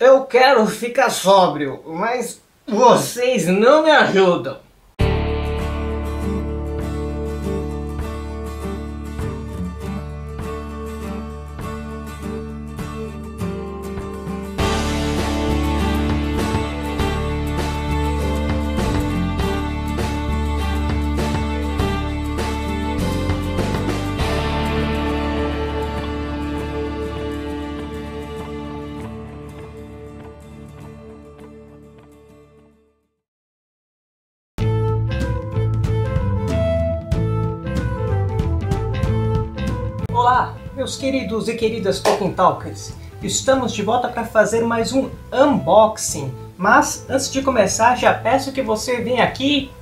Eu quero ficar sóbrio, mas vocês não me ajudam. Meus queridos e queridas Tolkien Talkers. Estamos de volta para fazer mais um unboxing. Mas antes de começar, já peço que você venha aqui,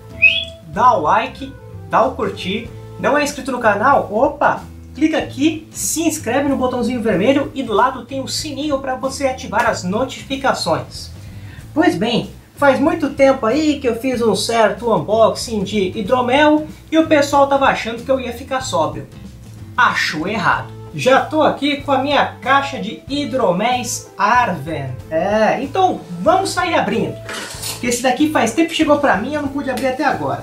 dá o like, dá o curtir. Não é inscrito no canal? Opa, clica aqui, se inscreve no botãozinho vermelho e do lado tem o sininho para você ativar as notificações. Pois bem, faz muito tempo aí que eu fiz um certo unboxing de hidromel e o pessoal tava achando que eu ia ficar sóbrio. Acho errado. Já tô aqui com a minha caixa de hidroméis Arven. É, então vamos sair abrindo. Porque esse daqui faz tempo que chegou para mim eu não pude abrir até agora.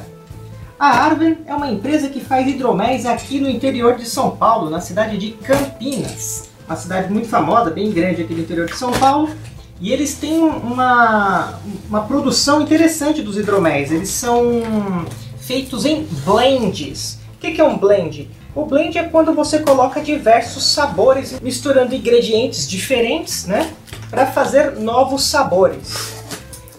A Arven é uma empresa que faz hidroméis aqui no interior de São Paulo, na cidade de Campinas. Uma cidade muito famosa, bem grande aqui no interior de São Paulo. E eles têm uma, uma produção interessante dos hidroméis. Eles são feitos em blends. O que é um blend? O blend é quando você coloca diversos sabores, misturando ingredientes diferentes, né? Para fazer novos sabores.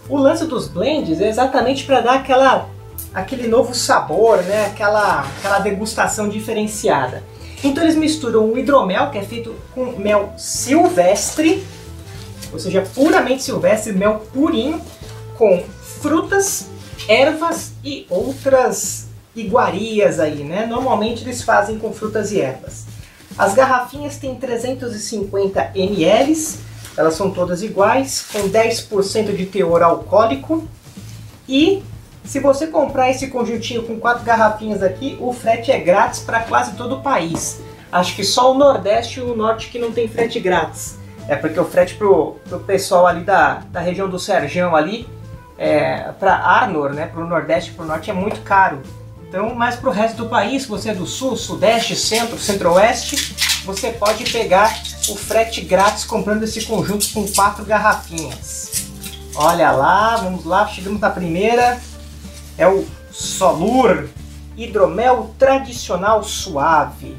O lance dos blends é exatamente para dar aquela, aquele novo sabor, né? Aquela, aquela degustação diferenciada. Então eles misturam o hidromel, que é feito com mel silvestre, ou seja, puramente silvestre, mel purinho, com frutas, ervas e outras iguarias aí, né? Normalmente eles fazem com frutas e ervas. As garrafinhas têm 350 ml, elas são todas iguais, com 10% de teor alcoólico. E se você comprar esse conjuntinho com quatro garrafinhas aqui, o frete é grátis para quase todo o país. Acho que só o Nordeste e o Norte que não tem frete grátis. É porque o frete pro, pro pessoal ali da, da região do Serjão ali, é, para Arnor, né, pro Nordeste e pro Norte é muito caro. Então, mais para o resto do país, se você é do sul, sudeste, centro, centro-oeste, você pode pegar o frete grátis comprando esse conjunto com quatro garrafinhas. Olha lá, vamos lá, chegamos na primeira. É o Solur Hidromel Tradicional Suave.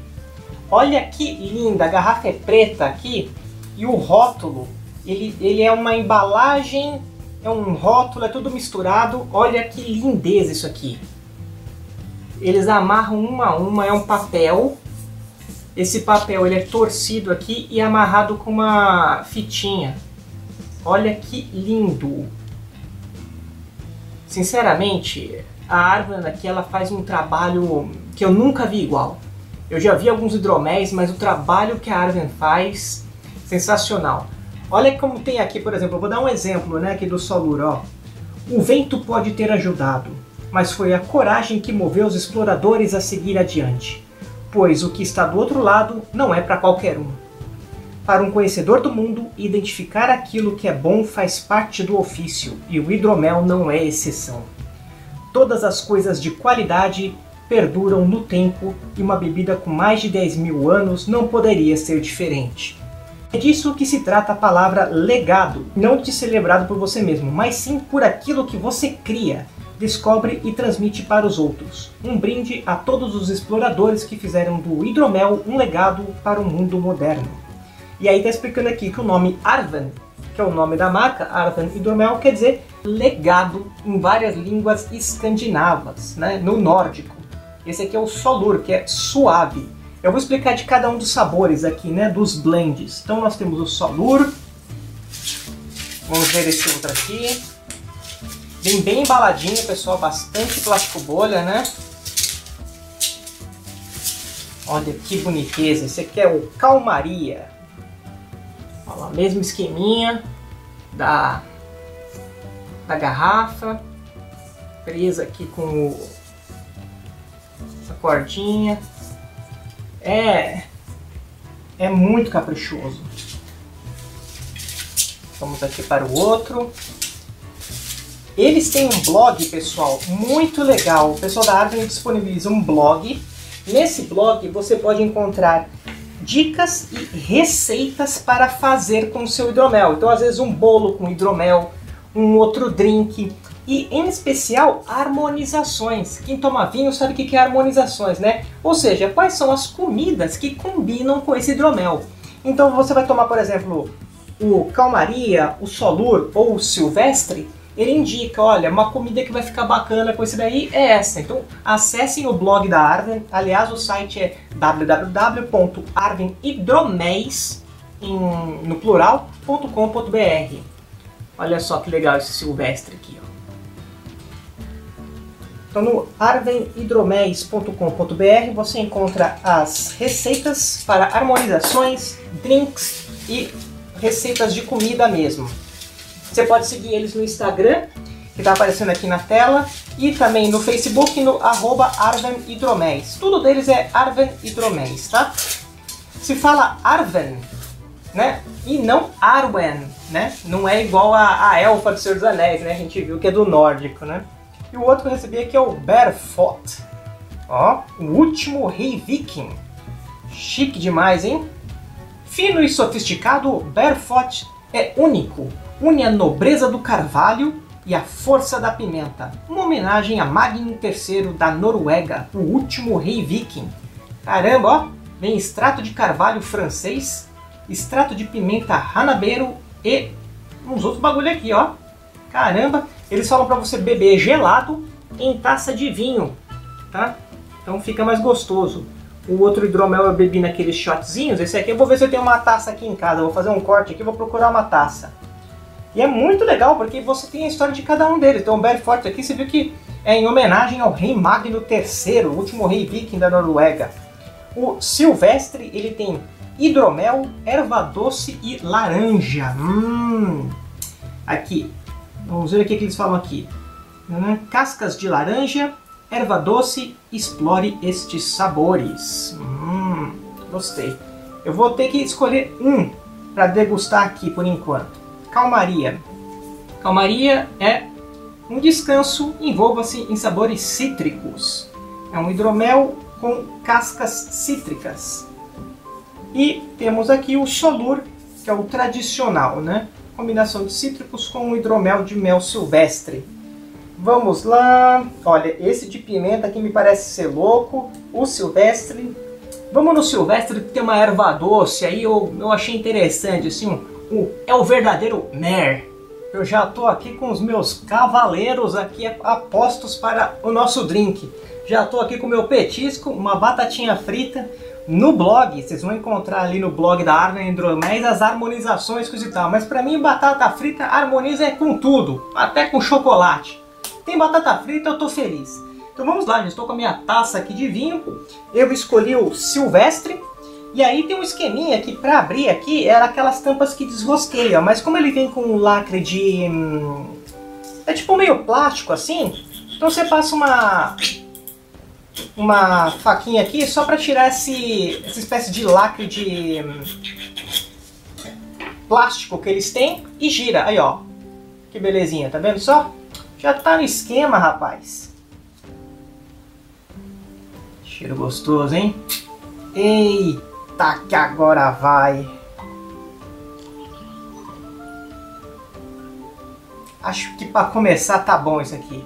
Olha que linda, a garrafa é preta aqui e o rótulo, ele, ele é uma embalagem, é um rótulo, é tudo misturado. Olha que lindeza isso aqui eles amarram uma a uma, é um papel. Esse papel ele é torcido aqui e amarrado com uma fitinha. Olha que lindo! Sinceramente, a Arvan aqui ela faz um trabalho que eu nunca vi igual. Eu já vi alguns hidroméis, mas o trabalho que a Arvan faz, sensacional. Olha como tem aqui, por exemplo, eu vou dar um exemplo né, aqui do Solur. Ó. O vento pode ter ajudado, mas foi a coragem que moveu os exploradores a seguir adiante, pois o que está do outro lado não é para qualquer um. Para um conhecedor do mundo, identificar aquilo que é bom faz parte do ofício, e o hidromel não é exceção. Todas as coisas de qualidade perduram no tempo e uma bebida com mais de 10 mil anos não poderia ser diferente. É disso que se trata a palavra legado, não de ser lembrado por você mesmo, mas sim por aquilo que você cria, descobre e transmite para os outros. Um brinde a todos os exploradores que fizeram do hidromel um legado para o mundo moderno. E aí está explicando aqui que o nome Arvan, que é o nome da marca, Arvan Hidromel, quer dizer legado em várias línguas escandinavas, né, no nórdico. Esse aqui é o Solur, que é suave. Eu vou explicar de cada um dos sabores aqui, né, dos blends. Então nós temos o Solur. Vamos ver esse outro aqui. Vem bem embaladinho, pessoal, bastante plástico bolha, né? Olha que boniteza, esse aqui é o Calmaria. Olha lá, mesmo esqueminha da, da garrafa. Presa aqui com o, essa cordinha. É, é muito caprichoso. Vamos aqui para o outro. Eles têm um blog, pessoal, muito legal. O pessoal da Arden disponibiliza um blog. Nesse blog você pode encontrar dicas e receitas para fazer com o seu hidromel. Então, às vezes, um bolo com hidromel, um outro drink, e em especial harmonizações. Quem toma vinho sabe o que é harmonizações, né? Ou seja, quais são as comidas que combinam com esse hidromel. Então você vai tomar, por exemplo, o calmaria, o solur ou o silvestre, ele indica, olha, uma comida que vai ficar bacana com esse daí é essa. Então acessem o blog da Arven, aliás o site é www.arvenhidroméis no plural.com.br. Olha só que legal esse silvestre aqui, ó. Então no arvenhidroméis.com.br você encontra as receitas para harmonizações, drinks e receitas de comida mesmo. Você pode seguir eles no Instagram, que está aparecendo aqui na tela, e também no Facebook, no arroba Arven Hidroméis. Tudo deles é Arven Hidroméis, tá? Se fala Arven, né? E não Arwen, né? Não é igual a, a Elfa do Senhor dos Anéis, né? A gente viu que é do nórdico, né? E o outro que eu recebi aqui é o Barefoot. Ó, o último rei viking. Chique demais, hein? Fino e sofisticado, Barefoot é único. Une a nobreza do carvalho e a força da pimenta. Uma homenagem a Magnus III da Noruega, o último rei viking. Caramba, ó! Vem extrato de carvalho francês, extrato de pimenta ranabeiro e uns outros bagulho aqui, ó. Caramba! Eles falam para você beber gelado em taça de vinho, tá? Então fica mais gostoso. O outro hidromel eu bebi naqueles shotzinhos. Esse aqui eu vou ver se eu tenho uma taça aqui em casa. vou fazer um corte aqui, vou procurar uma taça. E é muito legal porque você tem a história de cada um deles. Então o Belfort aqui você viu que é em homenagem ao rei Magno III, o último rei viking da Noruega. O Silvestre ele tem hidromel, erva doce e laranja. Hum. Aqui, Vamos ver o que eles falam aqui. Né? Cascas de laranja, erva doce, explore estes sabores. Hum, gostei. Eu vou ter que escolher um para degustar aqui por enquanto. Calmaria. Calmaria é um descanso, envolva-se em sabores cítricos. É um hidromel com cascas cítricas. E temos aqui o solur, que é o tradicional, né? combinação de cítricos com um hidromel de mel silvestre. Vamos lá. Olha, esse de pimenta aqui me parece ser louco. O silvestre. Vamos no silvestre que tem uma erva doce aí. Eu, eu achei interessante, assim. É o verdadeiro mer. Eu já estou aqui com os meus cavaleiros aqui apostos para o nosso drink. Já estou aqui com o meu petisco, uma batatinha frita, no blog, vocês vão encontrar ali no blog da Arna Androméis as harmonizações coisa e tal. Mas para mim, batata frita harmoniza com tudo, até com chocolate. Tem batata frita, eu tô feliz. Então vamos lá, já estou com a minha taça aqui de vinho. Eu escolhi o Silvestre. E aí tem um esqueminha que para abrir aqui era aquelas tampas que desrosqueiam. Mas como ele vem com um lacre de... Hum, é tipo meio plástico assim. Então você passa uma uma faquinha aqui só para tirar esse, essa espécie de lacre de hum, plástico que eles têm e gira. Aí, ó. Que belezinha, tá vendo só? Já tá no esquema, rapaz. Cheiro gostoso, hein? Eita, que agora vai. Acho que para começar tá bom isso aqui.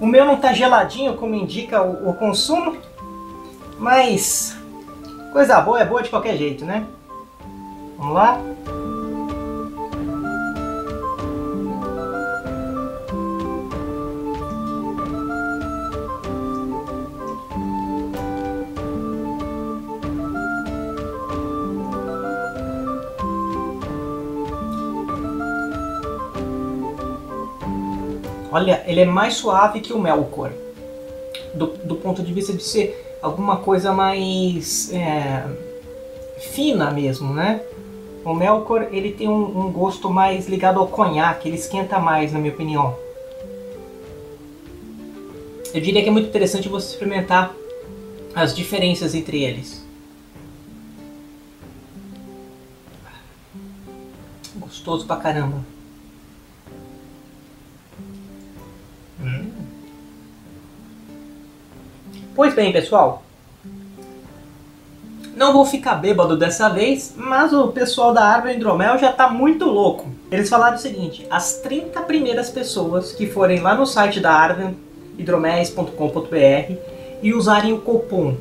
O meu não está geladinho como indica o, o consumo, mas coisa boa é boa de qualquer jeito, né? Vamos lá? Olha, ele é mais suave que o Melkor. Do, do ponto de vista de ser alguma coisa mais é, fina mesmo, né? O Melkor ele tem um, um, gosto mais ligado ao conhaque, ele esquenta mais, na minha opinião. Eu diria que é muito interessante você experimentar as diferenças entre eles. Gostoso. pra caramba. Pois bem, pessoal. Não vou ficar bêbado dessa vez, mas o pessoal da Árvore Hidromel já tá muito louco. Eles falaram o seguinte: as 30 primeiras pessoas que forem lá no site da Árvore hidroméis.com.br e usarem o cupom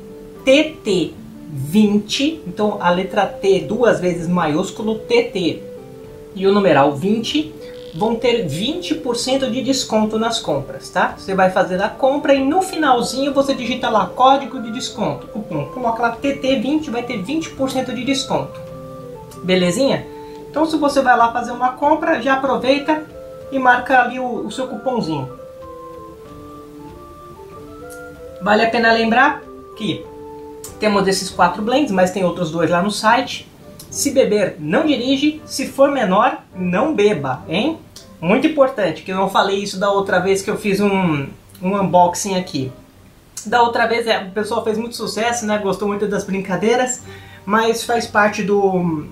TT20, então a letra T duas vezes maiúsculo TT e o numeral 20, vão ter 20% de desconto nas compras, tá? Você vai fazer a compra e no finalzinho você digita lá código de desconto, cupom, coloca lá TT20, vai ter 20% de desconto. Belezinha? Então se você vai lá fazer uma compra, já aproveita e marca ali o, o seu cupomzinho. Vale a pena lembrar que temos esses quatro blends, mas tem outros dois lá no site. Se beber, não dirige. Se for menor, não beba, hein? Muito importante, que eu não falei isso da outra vez que eu fiz um, um unboxing aqui. Da outra vez, é, o pessoal fez muito sucesso, né? Gostou muito das brincadeiras, mas faz parte do,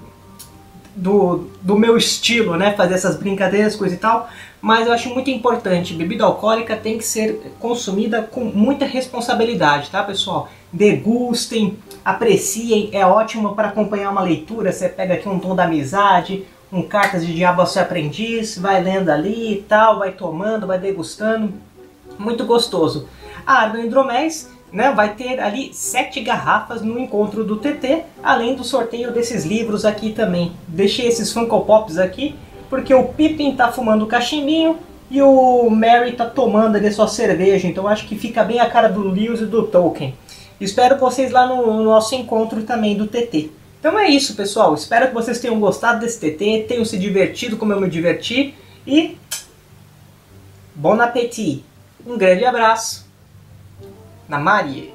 do, do meu estilo, né? Fazer essas brincadeiras, coisa e tal. Mas eu acho muito importante, bebida alcoólica tem que ser consumida com muita responsabilidade, tá pessoal? Degustem, apreciem, é ótimo para acompanhar uma leitura. Você pega aqui um tom da amizade, um cartas de diabo ao seu aprendiz, vai lendo ali e tal, vai tomando, vai degustando. Muito gostoso. A Arno Hidroméis né, vai ter ali sete garrafas no encontro do TT, além do sorteio desses livros aqui também. Deixei esses Funko Pops aqui, porque o Pippin tá fumando cachimbinho e o Mary tá tomando ali sua cerveja, então acho que fica bem a cara do Lewis e do Tolkien. Espero vocês lá no nosso encontro também do TT. Então é isso, pessoal. Espero que vocês tenham gostado desse TT, tenham se divertido como eu me diverti e bon appétit. Um grande abraço na Marie.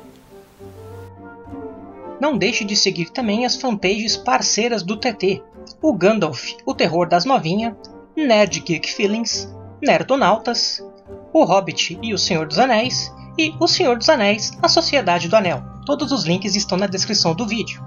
Não deixe de seguir também as fanpages parceiras do TT, o Gandalf, o terror das novinhas, Nerd Geek Feelings, Nerdonautas, o Hobbit e o Senhor dos Anéis e o Senhor dos Anéis, a Sociedade do Anel. Todos os links estão na descrição do vídeo.